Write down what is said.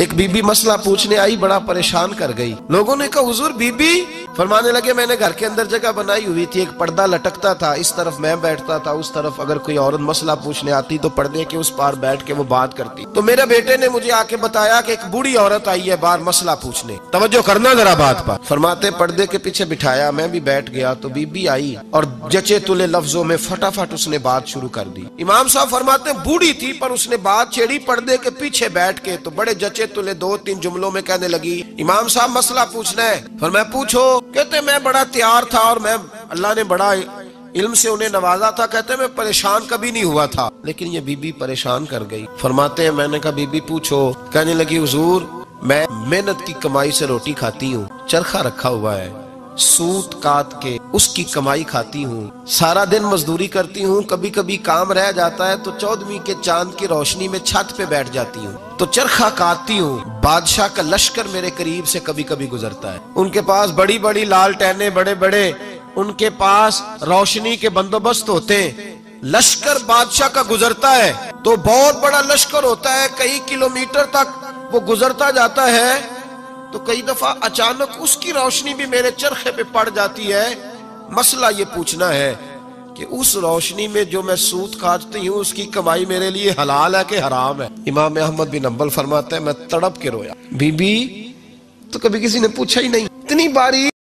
एक बीबी मसला पूछने आई बड़ा परेशान कर गई। लोगों ने कहा हुजूर बीबी फरमाने लगे, मैंने घर के अंदर जगह बनाई हुई थी, एक पर्दा लटकता था, इस तरफ़ मैं बैठता था, उस तरफ़ अगर कोई औरत मसला पूछने आती तो पर्दे के उस पार बैठ के वो बात करती। तो मेरे बेटे ने मुझे आके बताया कि एक बूढ़ी औरत आई है बाहर मसला पूछने। तवज्जो करना जरा बात पर। फरमाते, पर्दे के पीछे बिठाया, मैं भी बैठ गया तो बीबी आई और जचे तुले लफ्जों में फटाफट उसने बात शुरू कर दी। इमाम साहब फरमाते, बूढ़ी थी, पर उसने बात छेड़ी पर्दे के पीछे बैठ के तो बड़े जचे तुले दो तीन जुमलों में कहने लगी, इमाम साहब, मसला पूछना है फिर मैं पूछो कहते, मैं बड़ा तैयार था और मैं अल्लाह ने बड़ा इल्म से उन्हें नवाजा था। कहते, मैं परेशान कभी नहीं हुआ था, लेकिन ये बीबी परेशान कर गई। फरमाते हैं, मैंने कहा, बीबी, पूछो। कहने लगी, हुजूर, मैं मेहनत की कमाई से रोटी खाती हूँ, चरखा रखा हुआ है। सूत काट के उसकी कमाई खाती हूँ। सारा दिन मजदूरी करती हूँ कभी कभी काम रह जाता है तो चौदहवीं के चाँद की रोशनी में छत पे बैठ जाती हूँ। तो चरखा काटती हूँ, बादशाह का लश्कर मेरे करीब से कभी कभी गुजरता है। उनके पास बड़ी बड़ी लाल टहने बड़े बड़े उनके पास रोशनी के बंदोबस्त होते लश्कर बादशाह का गुजरता है तो बहुत बड़ा लश्कर होता है, कई किलोमीटर तक वो गुजरता जाता है। तो कई दफ़ा अचानक उसकी रोशनी भी मेरे चरखे पे पड़ जाती है। मसला ये पूछना है कि उस रोशनी में जो मैं सूत काटती हूँ, उसकी कमाई मेरे लिए हलाल है कि हराम है? इमाम अहमद बिन अम्बल फरमाते हैं, मैं तड़प के रोया। बीबी तो कभी किसी ने पूछा ही नहीं। इतनी बारी